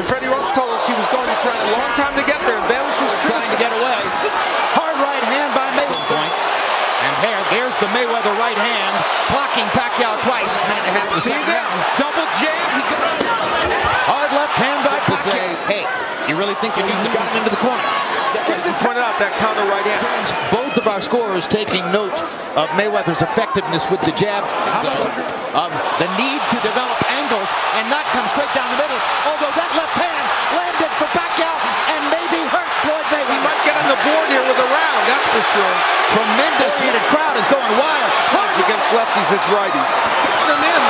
And Freddie Roach told us he was going to try a long time to get there. And Bayless was trying to get away. Hard right hand by Mayweather. And there, there's the Mayweather right hand, blocking Pacquiao twice. And it happened See there, double jab. Hard left hand by Pacquiao. Say, hey, you really think you just got him into the corner? You pointed out that counter right hand. Both of our scorers taking note of Mayweather's effectiveness with the jab, of the need to develop angles and not come straight down the middle. Although that left hand landed for Pacquiao and maybe hurt Floyd Mayweather. He might get on the board here with a round, that's for sure. Tremendous heated crowd is going wild. Hedge against lefties as righties. Put him in.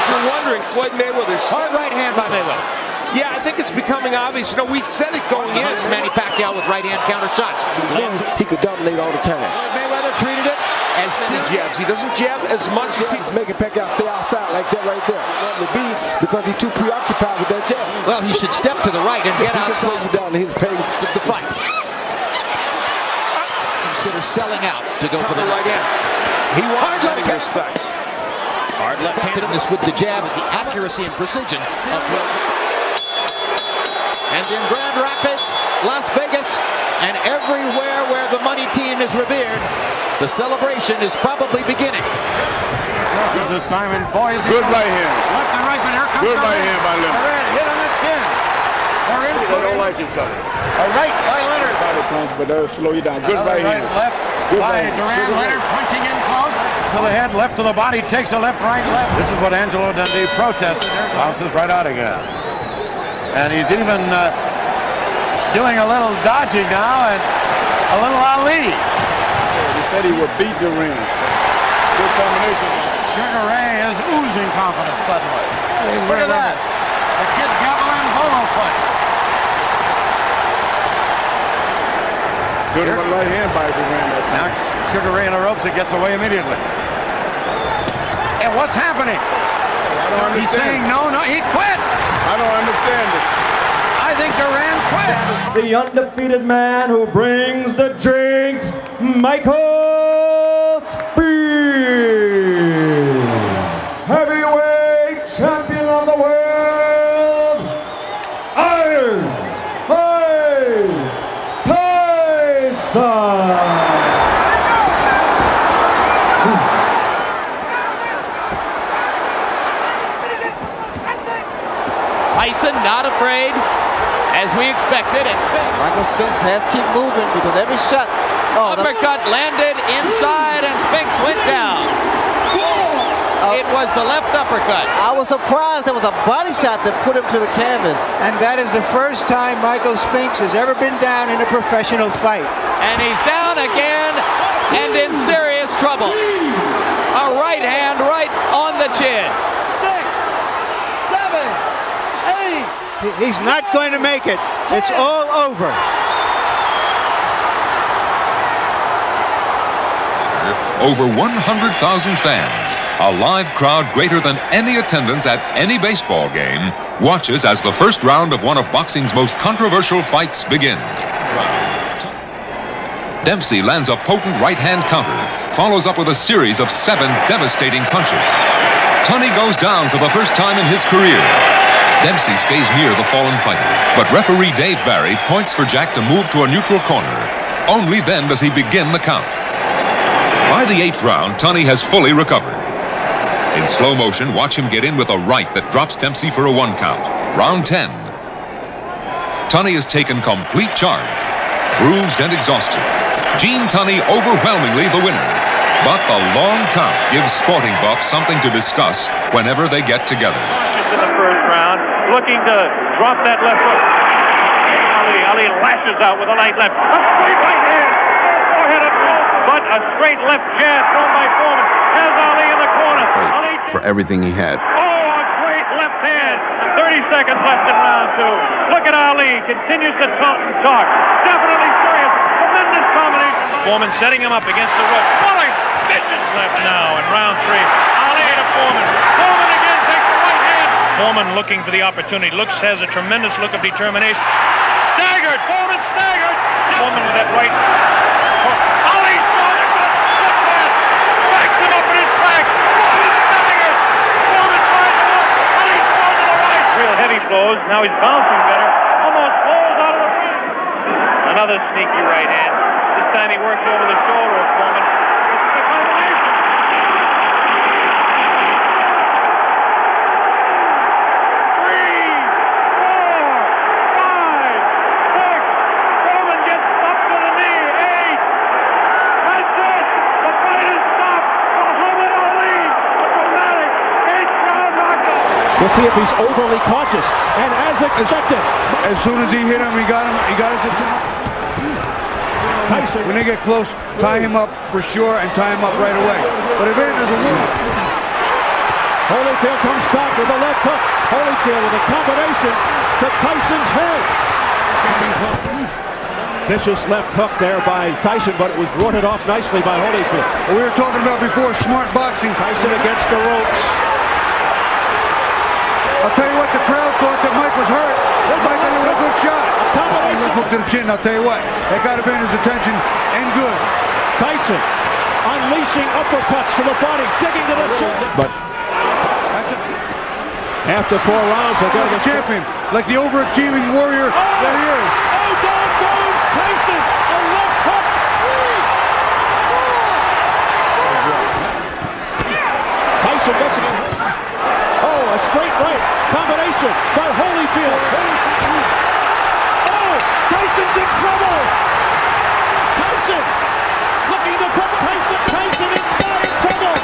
If you're wondering, Floyd Mayweather's hard right hand by Mayweather. Yeah, I think it's becoming obvious. You know, we said it going in. Manny Pacquiao with right hand counter shots. He could dominate all the time. Mayweather treated it as he jabs. He doesn't jab as much. He's making Pacquiao stay outside like that right there. The be because he's too preoccupied with that jab. Well, he should step to the right and get he out. He slow you down to his pace. The fight. Consider selling out to go for the right hand. He wants getting respects. Hard left-handedness with the jab, the accuracy and precision of Wilson. And in Grand Rapids, Las Vegas, and everywhere where the money team is revered, the celebration is probably beginning. This time, and boy, is Good right hand. Left and right, but here comes Good right hand by Leonard. Hit on the chin. They're in. They don't like each other. A right by Leonard. Body punch, but that'll slow you down. Good Another right, right hand. left Good by right Duran. Leonard punching in close. To the head, left to the body, takes a left, right, left. This is what Angelo Dundee protested. Bounces right out again. And he's even uh, doing a little dodging now and a little Ali. He said he would beat the ring. Good combination. Sugar Ray is oozing confidence suddenly. Look at that. The kid Gavilan bolo punch. Good Here. right hand by Duran that time. Now Sugar Ray in the ropes. It gets away immediately. And what's happening? I don't understand. He's saying no, no. He quit. I don't understand this. I think Duran quit. The undefeated man who brings the drinks, Michael expected, and Spinks. Michael Spinks has keep moving because every shot. Oh, uppercut landed inside, and Spinks went down. Uh, it was the left uppercut. I was surprised there was a body shot that put him to the canvas. And that is the first time Michael Spinks has ever been down in a professional fight. And he's down again and in serious trouble. A right hand right on the chin. He's not going to make it. It's all over. Over 100,000 fans, a live crowd greater than any attendance at any baseball game, watches as the first round of one of boxing's most controversial fights begins. Dempsey lands a potent right-hand counter, follows up with a series of seven devastating punches. Tunney goes down for the first time in his career. Dempsey stays near the fallen fighter, but referee Dave Barry points for Jack to move to a neutral corner. Only then does he begin the count. By the eighth round, Tunney has fully recovered. In slow motion, watch him get in with a right that drops Dempsey for a one count. Round 10. Tunney has taken complete charge. Bruised and exhausted. Gene Tunney overwhelmingly the winner. But the long count gives sporting buffs something to discuss whenever they get together looking to drop that left hook. Ali, Ali lashes out with a light left. A straight right hand. Forehead of but a straight left jab thrown by Foreman. Has Ali in the corner. Ali for everything he had. Oh, a great left hand. 30 seconds left in round two. Look at Ali. Continues to talk and talk. Definitely serious. Tremendous combination. Foreman setting him up against the rope. What a vicious left now in round three. Ali to Foreman. Foreman again takes the right Foreman looking for the opportunity. Looks has a tremendous look of determination. Staggered. Foreman staggered. Foreman with that right. Now he's bouncing better. Almost falls out of the ring. Another sneaky right hand. This time he works over the shoulder of Foreman. It's the combination. Three, four, five, six. Foreman gets up to the knee. Eight. That's it. The fight is stopped. Muhammad Ali. A dramatic eighth-round knockout. We'll see if he's overly cautious. And as expected, As soon as he hit him, he got him. He got his attention. Tyson When they get close, tie him up for sure and tie him up right away. But if there's a move, Holyfield comes back with a left hook. Holyfield with a combination to Tyson's head. Vicious left hook there by Tyson, but it was warded off nicely by Holyfield. we were talking about before, smart boxing. Tyson against the ropes. I'll tell you what, the crowd thought that Mike was hurt. Mike got a good shot. combination. Left hook to the chin. I'll tell you what, that got Evander's attention and good. Tyson unleashing uppercuts to the body, digging to the chin. But after four rounds, they go to like the a champion, like the overachieving warrior oh! that he is. Oh, down goes Tyson. A left hook. Tyson missing it. Oh, a straight right. Combination by Holyfield. Oh, Tyson's in trouble. It's Tyson looking to put Tyson. Tyson is not in trouble.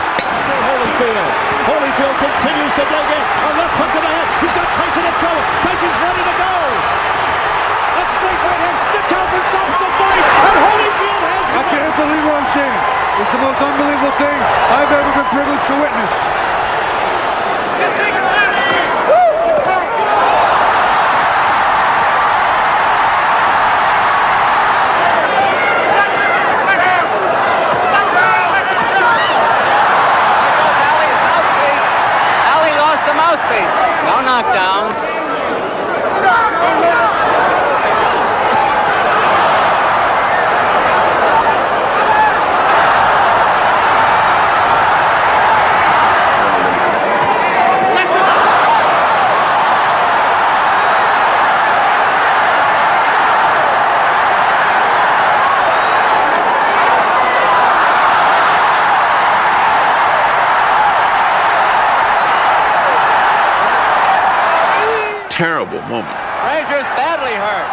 Holyfield. Holyfield continues to dig in. A left hook to the head. He's got Tyson in trouble. Tyson's ready to go. A straight right hand. The Talbot stops the fight. And Holyfield has I can't believe what I'm seeing. It's the most unbelievable thing I've ever been privileged to witness. Frazier's badly hurt.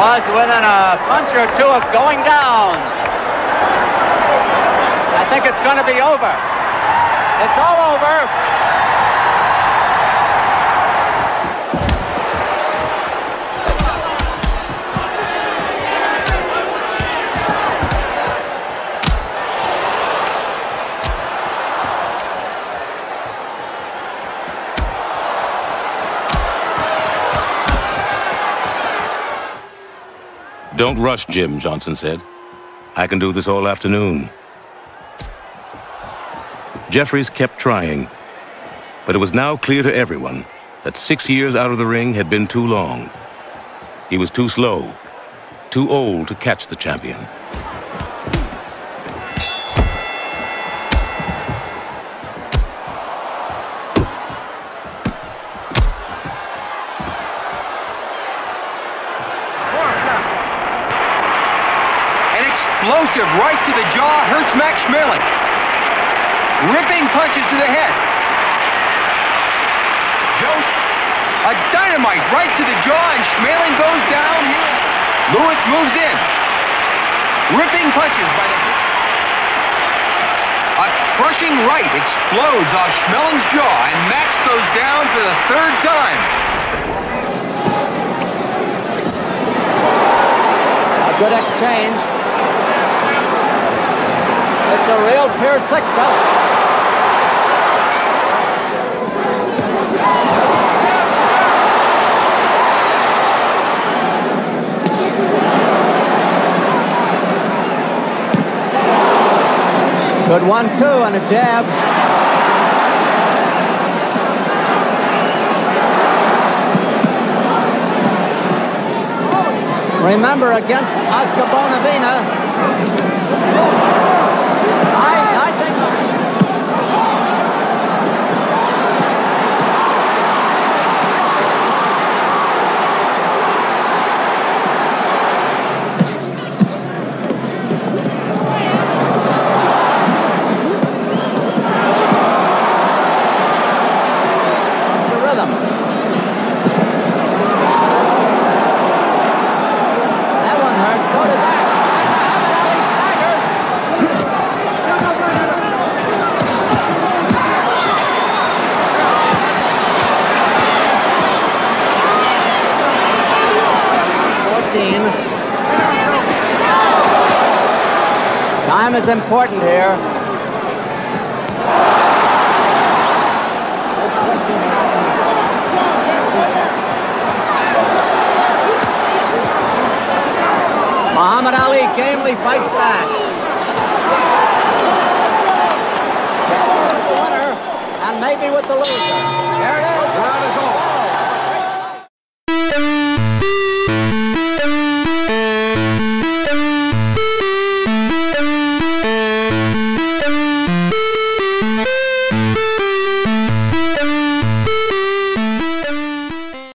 Was within a punch or two of going down. I think it's going to be over. It's all over. Don't rush, Jim, Johnson said. I can do this all afternoon. Jeffries kept trying, but it was now clear to everyone that six years out of the ring had been too long. He was too slow, too old to catch the champion. Explosive right to the jaw hurts Max Schmeling. Ripping punches to the head. Jost, a dynamite right to the jaw, and Schmeling goes down. Lewis moves in. Ripping punches by the... A crushing right explodes off Schmeling's jaw, and Max goes down for the third time. A good exchange. It's a real pure six belt. Good one, two, and a jab. Remember, against Oscar Bonavena, Time is important here. Muhammad Ali gamely fights back. And maybe with the loser.